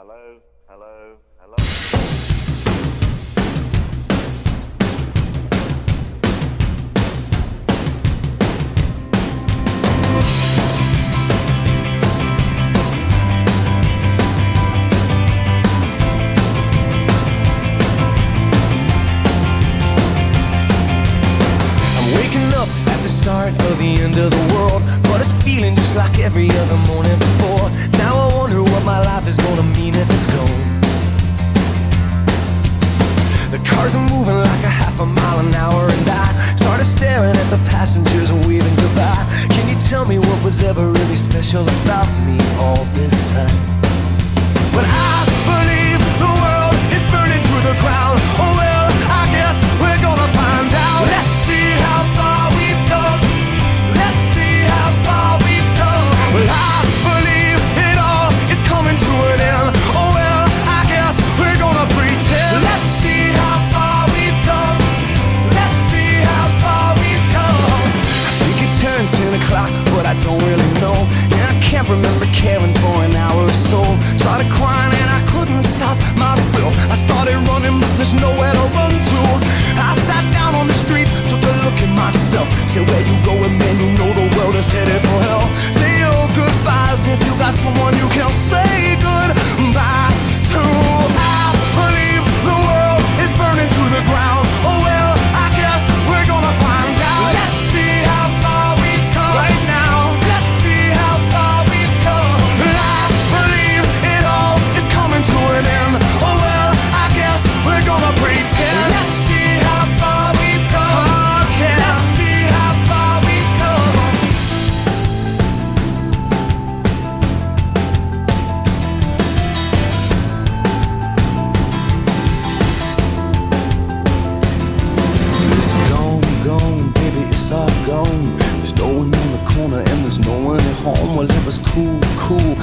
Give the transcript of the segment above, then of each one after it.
Hello, hello, hello. I'm waking up at the start of the end of the world, but it's feeling just like every other morning before. Now I wonder what my life is gonna mean Are moving like a half a mile an hour, and I started staring at the passengers and waving goodbye. Can you tell me what was ever really special about me all this time? Eu sei que.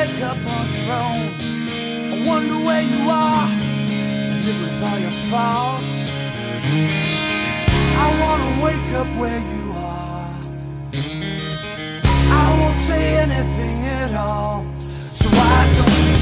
Wake up on your own? I wonder where you are and live with all your faults. I wanna wake up where you are. I won't say anything at all. So why don't you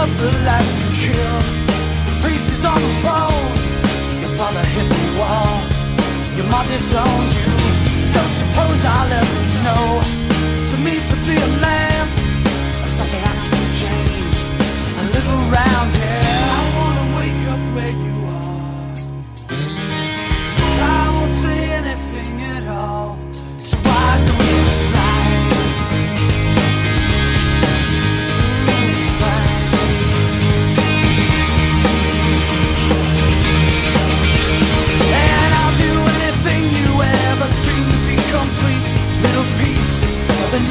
Love the life you kill? The priest is on the phone. Your father hit the wall. Your mom disowned you. Don't suppose I'll ever know. So means to be a. Or something I can change. I live around here.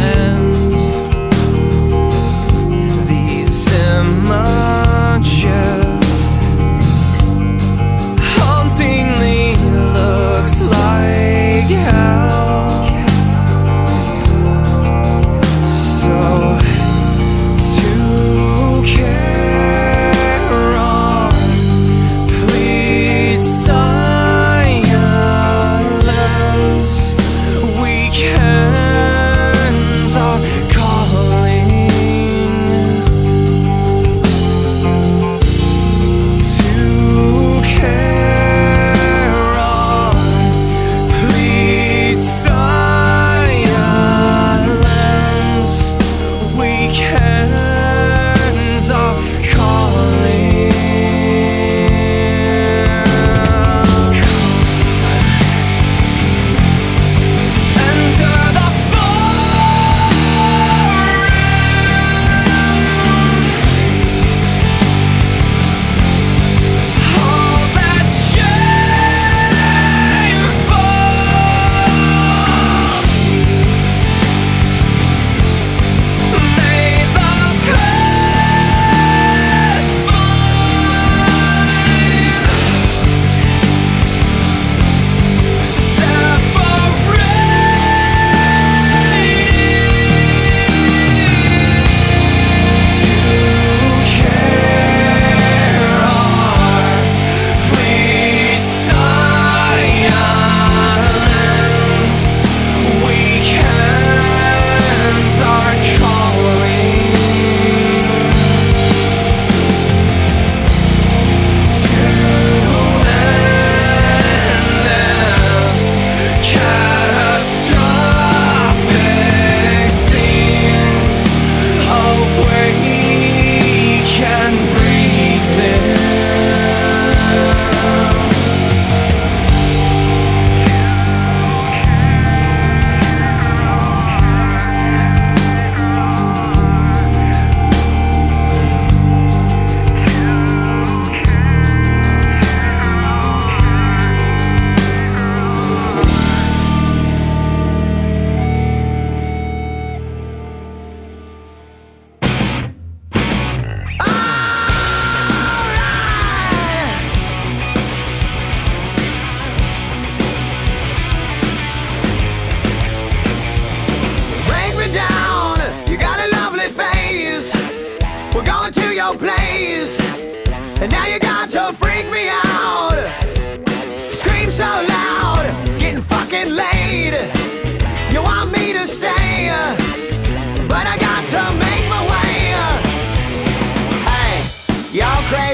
and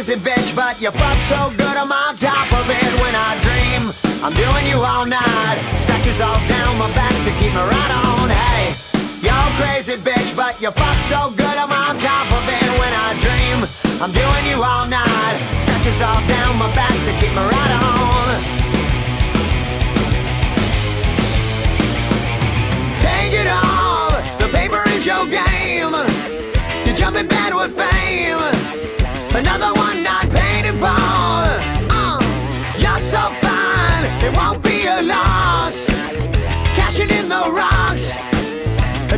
crazy bitch, but you fuck so good I'm on top of it when I dream. I'm doing you all night, scratches all down my back to keep me right on. Hey, y'all crazy bitch, but you fuck so good I'm on top of it when I dream. I'm doing you all night, scratches all down my back to keep me right on. Take it all, the paper is your game. You jump in bed with fame. Another one paid in full. Uh, you're so fine, it won't be a loss. Cashing in the rocks,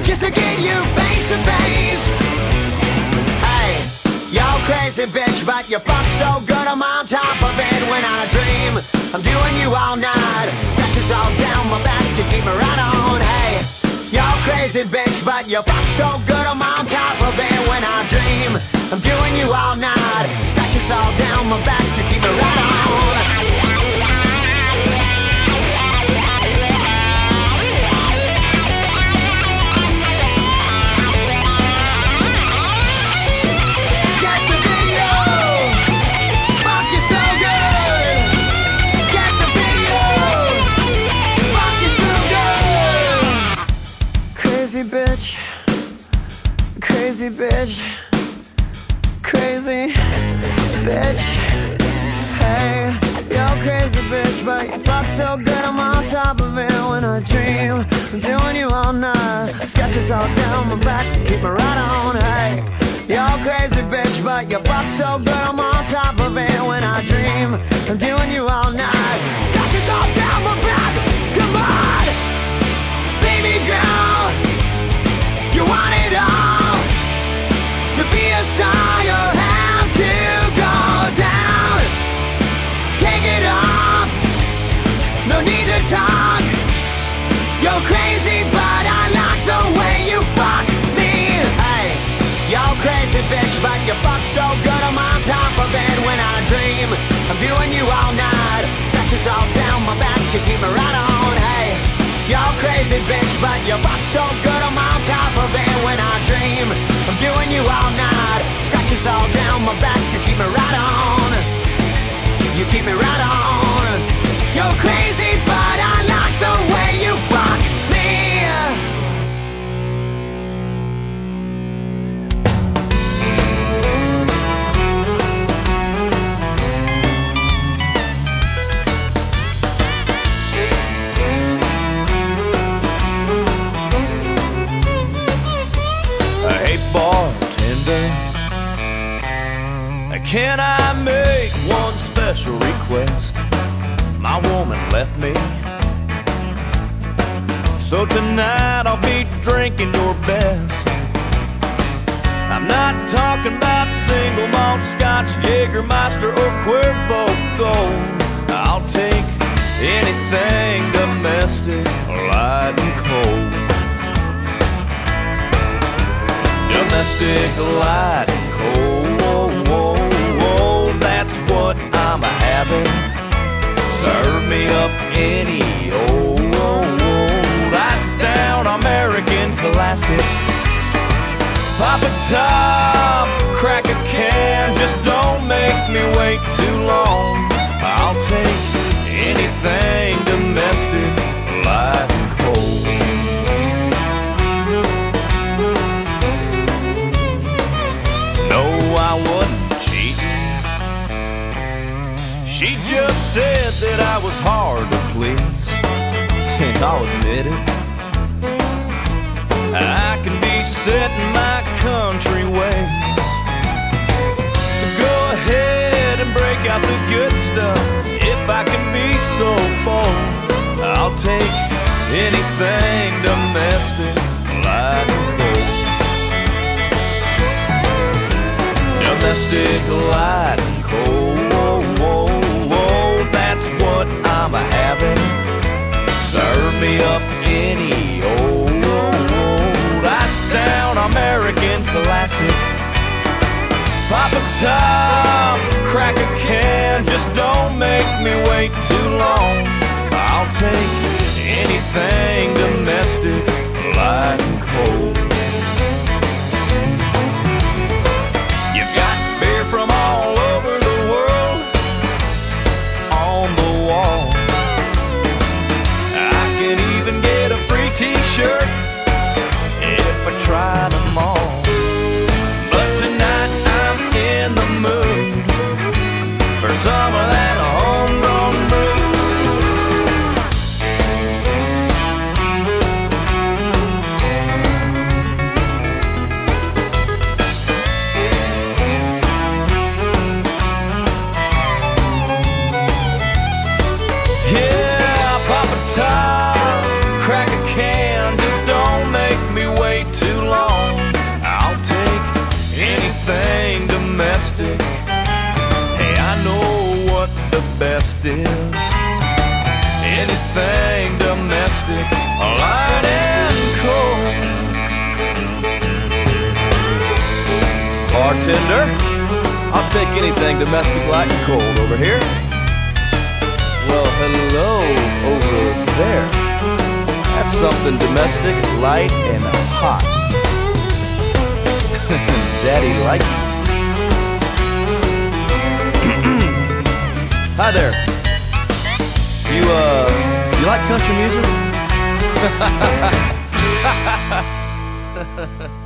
just to get you face to face. Hey, y'all crazy bitch, but you fuck so good I'm on top of it when I dream. I'm doing you all night, scratches all down my back to keep me right on. Hey, y'all crazy bitch, but you fuck so good I'm on top of it when I dream. I'm doing you all night, scratches all down my back to keep me right on. Get the video, fuck you so good. Get the video, fuck you so good. Crazy bitch, crazy bitch, crazy bitch. Hey, yo, crazy bitch, but you fuck so good I'm on top of it when I dream. I'm doing you all night, sketches all down my back to keep me right on. Hey, yo, crazy bitch, but you fuck so good I'm on top of it when I dream. I'm doing you all night, sketches all down my back. Come on, baby girl, you want it all. Bitch, but you fuck me Hey Yo crazy bitch but your fuck so good I'm on top of it when I dream. I'm doing you all night, scratches all down my back to keep me right on. Hey, y'all crazy bitch, but you fuck so good I'm on top of it when I dream. I'm doing you all night, scratches all down my back to keep me right on. You keep me right on. You're crazy, but I like the way you can I make one special request? My woman left me, so tonight I'll be drinking your best. I'm not talking about single malt scotch, Jägermeister, or Cuervo Gold. I'll take anything domestic, light and cold. Domestic light and cold. What I'm having. Serve me up any old ice down American classic. Pop a top, crack a can, just don't make me wait too long. I'll take anything domestic, said that I was hard to please, and I'll admit it. I can be set in my country ways. So go ahead and break out the good stuff. If I can be so bold, time. Crack a can, just don't make me wait too long. I'll take anything domestic, light and cold. bartender. I'll take anything domestic, light, and cold over here. Well, hello over there. That's something domestic, light, and hot. Daddy like Hi there. You, uh, you like country music?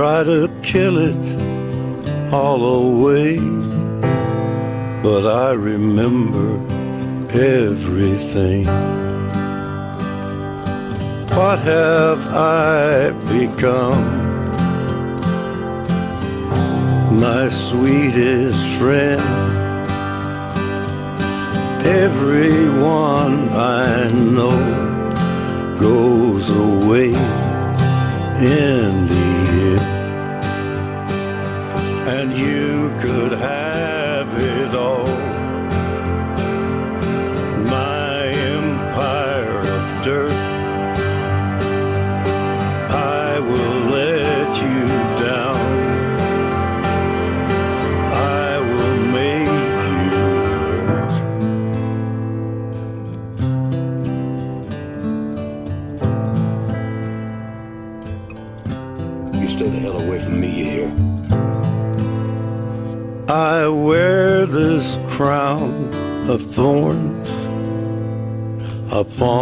Try to kill it all away, but I remember everything. What have I become? My sweetest friend. Everyone I know goes away in the end. And you could have it all.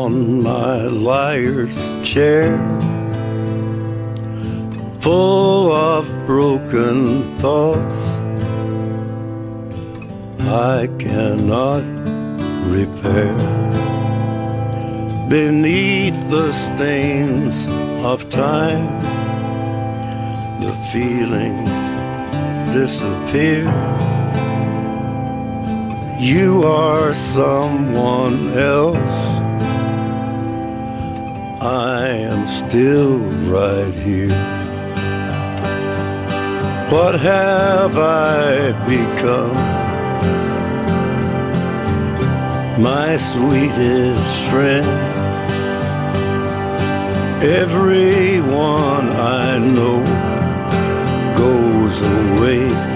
Upon my liar's chair, full of broken thoughts I cannot repair. Beneath the stains of time, the feelings disappear. You are someone else. Am still right here. What have I become? My sweetest friend. Everyone I know goes away